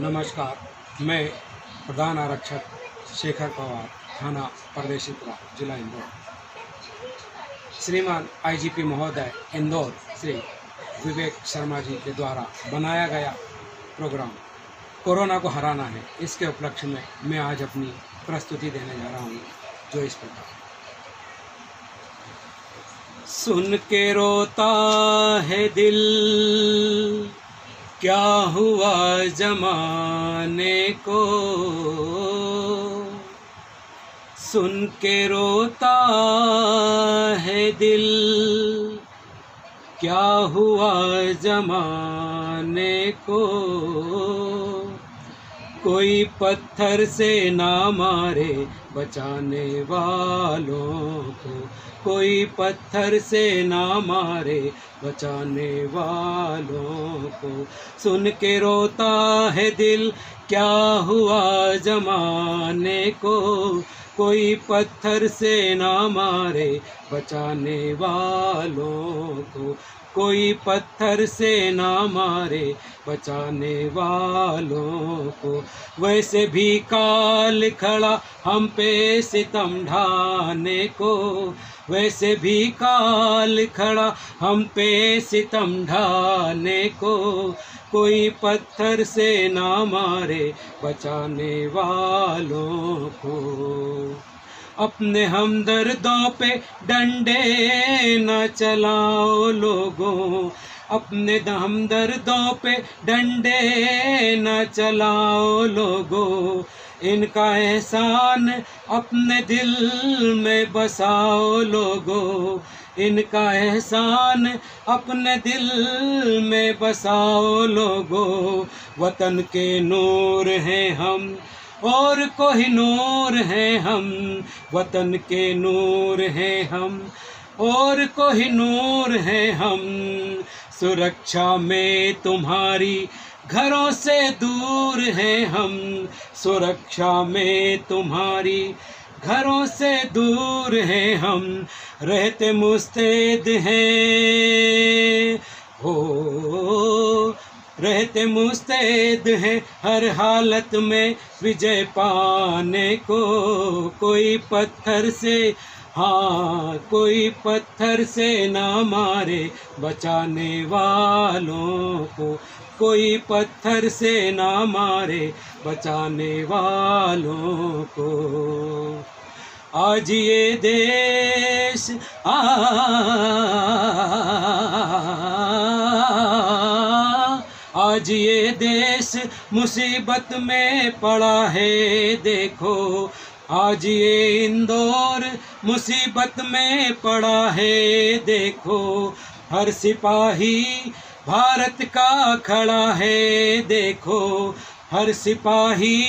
नमस्कार, मैं प्रधान आरक्षक शेखर पवार, थाना परदेशीपुरा, जिला इंदौर। श्रीमान आईजीपी महोदय, इंदौर श्री विवेक शर्मा जी के द्वारा बनाया गया प्रोग्राम कोरोना को हराना है, इसके उपलक्ष्य में मैं आज अपनी प्रस्तुति देने जा रहा हूँ, जो इस प्रकार सुन के रोता है दिल क्या हुआ जमाने को? सुन के रोता है दिल। क्या हुआ जमाने को? कोई पत्थर से ना मारे बचाने वालों को। कोई पत्थर से ना मारे बचाने वालों को। सुन के रोता है दिल, क्या हुआ जमाने को? कोई पत्थर से ना मारे बचाने वालों को कोई पत्थर से ना मारे। बचाने वालों को वैसे भी काल खड़ा हम पे सितम ढाने को। वैसे भी काल खड़ा हम पे सितम ढाने को। कोई पत्थर से ना मारे। बचाने वालों को अपने हमदर्दों पे डंडे न चलाओ लोगों। अपने हमदर्दों पे डंडे न चलाओ लोगों। इनका एहसान अपने दिल में बसाओ लोगों। इनका एहसान अपने दिल में बसाओ लोगों। वतन के नूर हैं हम और कोई नूर हैं हम, वतन के नूर हैं हम। और कोई नूर हैं हम, सुरक्षा में तुम्हारी घरों से दूर हैं हम। सुरक्षा में तुम्हारी घरों से दूर हैं हम, रहते मुस्तैद हैं। हो रहते मुस्तैद हैं हर हालत में विजय पाने को। कोई पत्थर से हाँ कोई पत्थर से ना मारे बचाने वालों को। कोई पत्थर से ना मारे बचाने वालों को। आज ये देश आ मुसीबत में पड़ा है, देखो। आज ये इंदौर मुसीबत में पड़ा है, देखो। हर सिपाही भारत का खड़ा है, देखो। हर सिपाही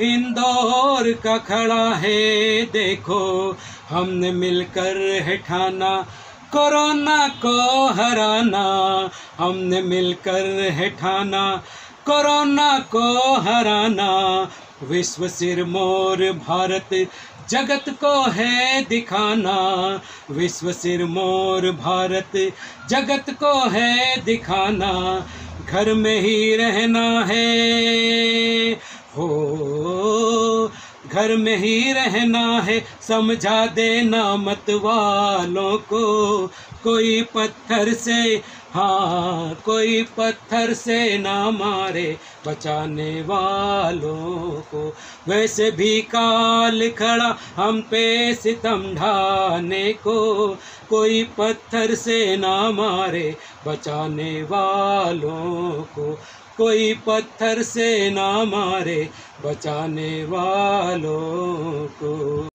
इंदौर का खड़ा है, देखो। हमने मिलकर है ठाना, कोरोना को हराना। हमने मिलकर है ठाना कोरोना को हराना। विश्व सिर मोर भारत, जगत को है दिखाना। विश्व सिर मोर भारत, जगत को है दिखाना। घर में ही रहना है। हो, घर में ही रहना है। समझा देना मत वालों को। कोई पत्थर से हाँ कोई पत्थर से ना मारे, बचाने वालों को। वैसे भी काल खड़ा हम पे सितम ढाने को। कोई पत्थर से ना मारे, बचाने वालों को। कोई पत्थर से ना मारे, बचाने वालों को।